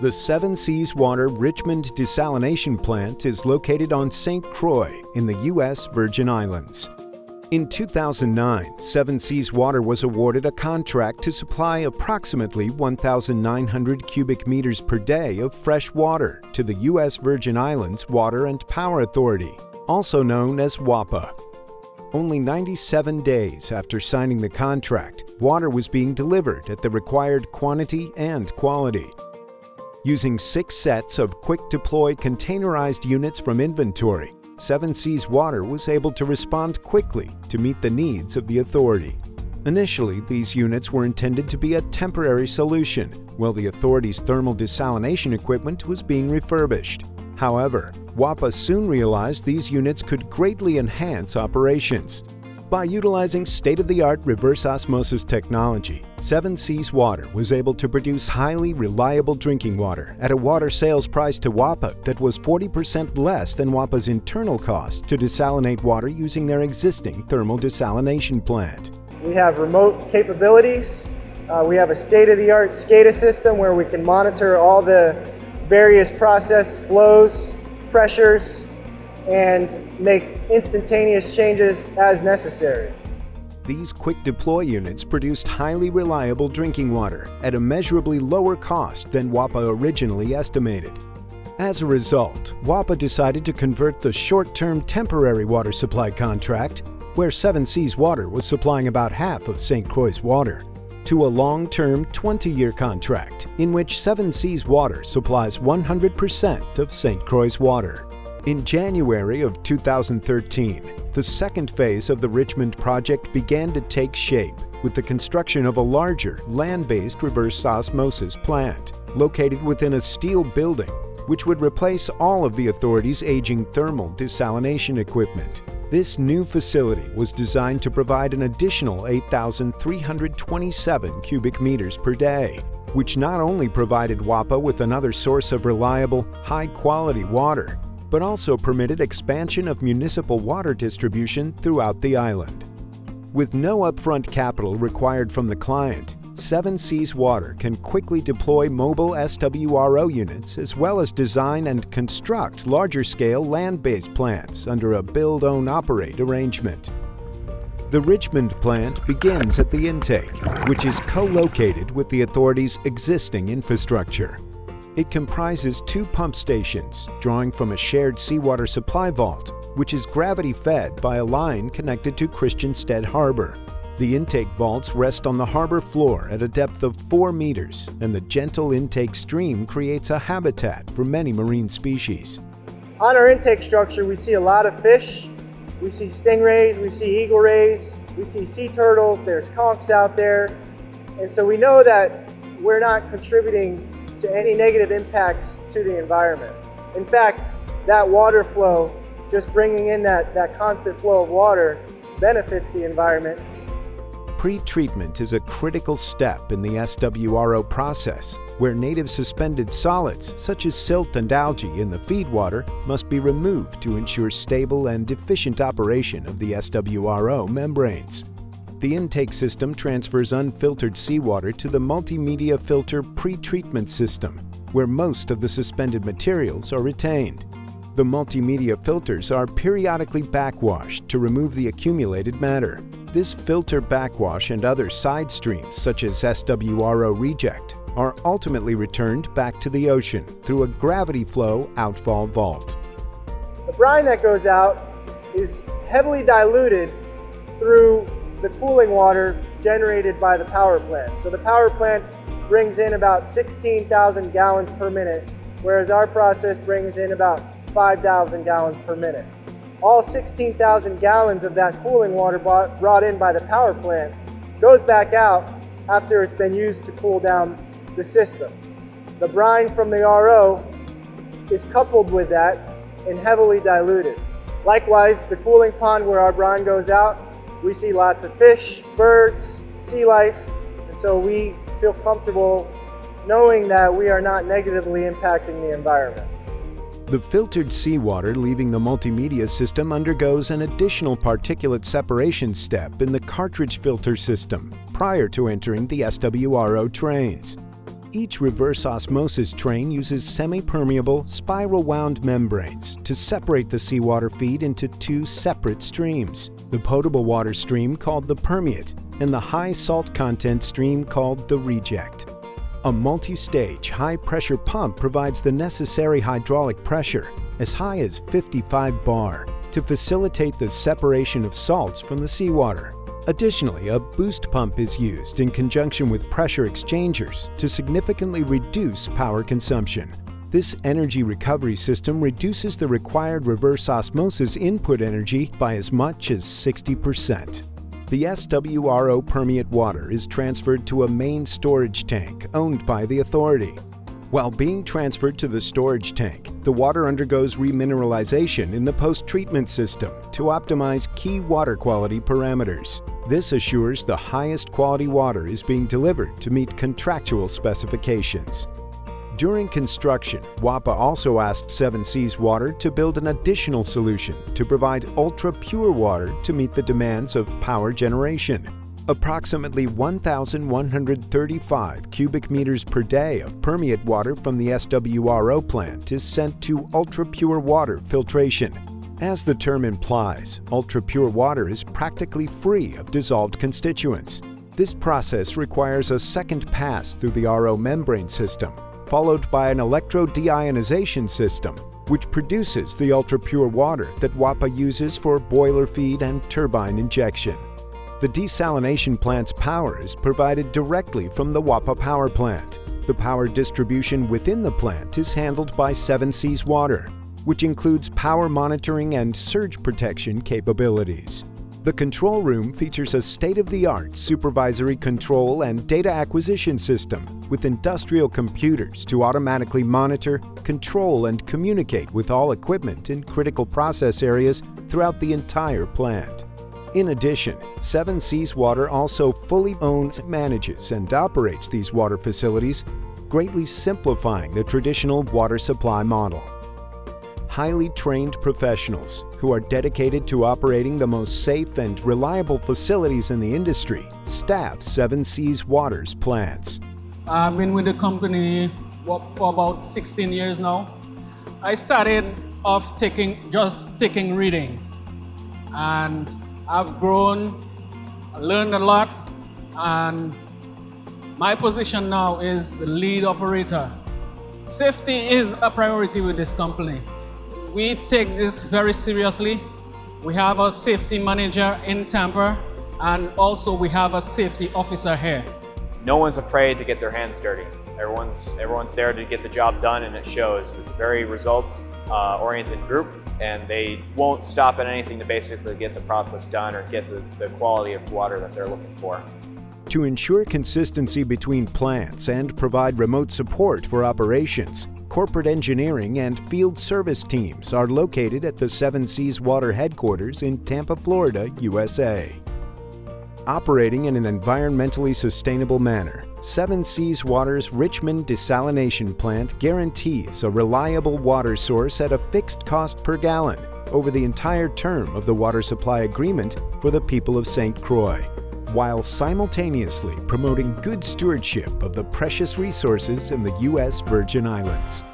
The Seven Seas Water Richmond Desalination Plant is located on St. Croix in the U.S. Virgin Islands. In 2009, Seven Seas Water was awarded a contract to supply approximately 1,900 cubic meters per day of fresh water to the U.S. Virgin Islands Water and Power Authority, also known as WAPA. Only 97 days after signing the contract, water was being delivered at the required quantity and quality. Using six sets of quick deploy containerized units from inventory, Seven Seas Water was able to respond quickly to meet the needs of the authority. Initially, these units were intended to be a temporary solution, while the authority's thermal desalination equipment was being refurbished. However, WAPA soon realized these units could greatly enhance operations. By utilizing state-of-the-art reverse osmosis technology, Seven Seas Water was able to produce highly reliable drinking water at a water sales price to WAPA that was 40% less than WAPA's internal cost to desalinate water using their existing thermal desalination plant. We have remote capabilities. Uh, we have a state-of-the-art SCADA system where we can monitor all the various process flows, pressures, and make instantaneous changes as necessary. These quick deploy units produced highly reliable drinking water at a measurably lower cost than WAPA originally estimated. As a result, WAPA decided to convert the short-term temporary water supply contract, where Seven Seas Water was supplying about half of St. Croix water, to a long-term 20-year contract in which Seven Seas Water supplies 100% of St. Croix water. In January of 2013, the second phase of the Richmond project began to take shape with the construction of a larger, land-based reverse osmosis plant located within a steel building which would replace all of the authority's aging thermal desalination equipment. This new facility was designed to provide an additional 8,327 cubic meters per day, which not only provided WAPA with another source of reliable, high-quality water, but also permitted expansion of municipal water distribution throughout the island. With no upfront capital required from the client, Seven Seas Water can quickly deploy mobile SWRO units as well as design and construct larger-scale land-based plants under a build-own-operate arrangement. The Richmond plant begins at the intake, which is co-located with the authority's existing infrastructure. It comprises two pump stations drawing from a shared seawater supply vault, which is gravity fed by a line connected to Christiansted Harbor. The intake vaults rest on the harbor floor at a depth of 4 meters, and the gentle intake stream creates a habitat for many marine species. On our intake structure, we see a lot of fish. We see stingrays, we see eagle rays, we see sea turtles, there's conchs out there. And so we know that we're not contributing to any negative impacts to the environment. In fact, that water flow, just bringing in that, that constant flow of water, benefits the environment. Pre-treatment is a critical step in the SWRO process, where native suspended solids, such as silt and algae in the feed water, must be removed to ensure stable and efficient operation of the SWRO membranes. The intake system transfers unfiltered seawater to the multimedia filter pre-treatment system, where most of the suspended materials are retained. The multimedia filters are periodically backwashed to remove the accumulated matter. This filter backwash and other side streams, such as SWRO reject, are ultimately returned back to the ocean through a gravity flow outfall vault. The brine that goes out is heavily diluted through the cooling water generated by the power plant. So the power plant brings in about 16,000 gallons per minute, whereas our process brings in about 5,000 gallons per minute. All 16,000 gallons of that cooling water brought in by the power plant goes back out after it's been used to cool down the system. The brine from the RO is coupled with that and heavily diluted. Likewise, the cooling pond where our brine goes out we see lots of fish, birds, sea life, and so we feel comfortable knowing that we are not negatively impacting the environment. The filtered seawater leaving the multimedia system undergoes an additional particulate separation step in the cartridge filter system prior to entering the SWRO trains. Each reverse osmosis train uses semi-permeable, spiral-wound membranes to separate the seawater feed into two separate streams. The potable water stream called the permeate and the high salt content stream called the reject. A multi-stage, high-pressure pump provides the necessary hydraulic pressure, as high as 55 bar, to facilitate the separation of salts from the seawater. Additionally, a boost pump is used in conjunction with pressure exchangers to significantly reduce power consumption. This energy recovery system reduces the required reverse osmosis input energy by as much as 60%. The SWRO permeate water is transferred to a main storage tank owned by the authority. While being transferred to the storage tank, the water undergoes remineralization in the post-treatment system to optimize key water quality parameters. This assures the highest quality water is being delivered to meet contractual specifications. During construction, WAPA also asked Seven Seas Water to build an additional solution to provide ultra-pure water to meet the demands of power generation. Approximately 1,135 cubic meters per day of permeate water from the SWRO plant is sent to ultra-pure water filtration. As the term implies, ultra-pure water is practically free of dissolved constituents. This process requires a second pass through the RO membrane system, followed by an electro-deionization system, which produces the ultra-pure water that WAPA uses for boiler feed and turbine injection. The desalination plant's power is provided directly from the WAPA power plant. The power distribution within the plant is handled by Seven Seas Water, which includes power monitoring and surge protection capabilities. The control room features a state-of-the-art supervisory control and data acquisition system with industrial computers to automatically monitor, control, and communicate with all equipment in critical process areas throughout the entire plant. In addition, Seven Seas Water also fully owns, manages, and operates these water facilities, greatly simplifying the traditional water supply model highly trained professionals who are dedicated to operating the most safe and reliable facilities in the industry staff Seven Seas Waters plants. I've been with the company for about 16 years now. I started off taking just taking readings and I've grown, learned a lot and my position now is the lead operator. Safety is a priority with this company we take this very seriously. We have a safety manager in Tampa, and also we have a safety officer here. No one's afraid to get their hands dirty. Everyone's, everyone's there to get the job done, and it shows. It's a very result-oriented uh, group, and they won't stop at anything to basically get the process done or get the, the quality of water that they're looking for. To ensure consistency between plants and provide remote support for operations, corporate engineering and field service teams are located at the Seven Seas Water headquarters in Tampa, Florida, USA. Operating in an environmentally sustainable manner, Seven Seas Water's Richmond desalination plant guarantees a reliable water source at a fixed cost per gallon over the entire term of the water supply agreement for the people of St. Croix, while simultaneously promoting good stewardship of the precious resources in the U.S. Virgin Islands.